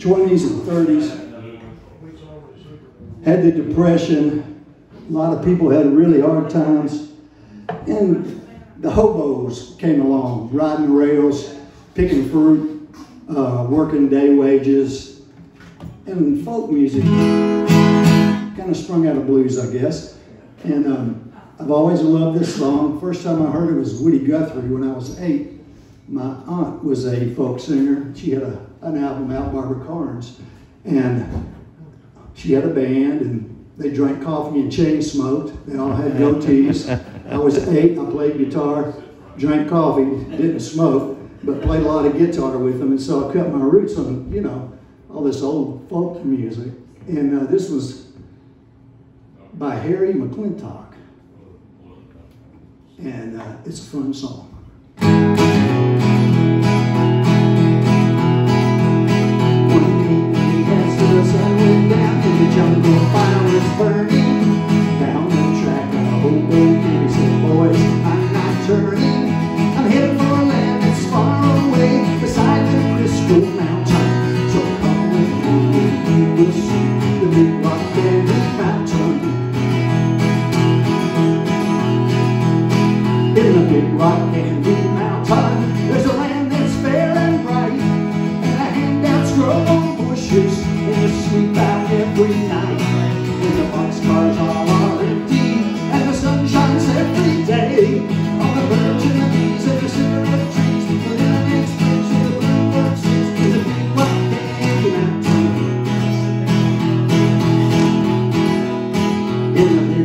20s and 30s. Had the Depression. A lot of people had really hard times. And the hobos came along, riding rails, picking fruit, uh, working day wages, and folk music kind of sprung out of blues, I guess. And um, I've always loved this song. First time I heard it was Woody Guthrie when I was eight. My aunt was a folk singer. She had a, an album out, Barbara Carns, and she had a band, and they drank coffee and chain smoked. They all had goatees. I was eight. I played guitar, drank coffee, didn't smoke, but played a lot of guitar with them. And so I cut my roots on, you know, all this old folk music. And uh, this was by Harry McClintock. And uh, it's a fun song. Burning Down the track, a hobo kitty said, boys, I'm not turning I'm heading for a land that's far away Beside the crystal mountain So come with me and you will see The big rock candy mountain In the big rock candy mountain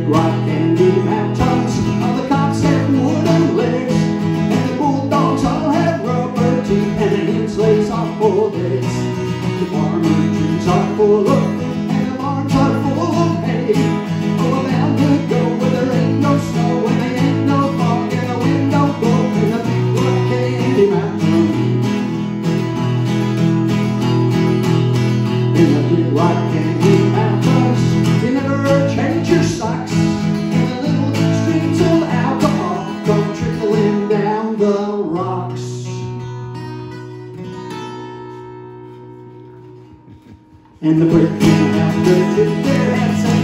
Rock candy mountains All the cops have wooden legs. And the bulldogs all have rubber teeth And the hens lays off full eggs The farmer are full of And the barns And the brickman after did their hats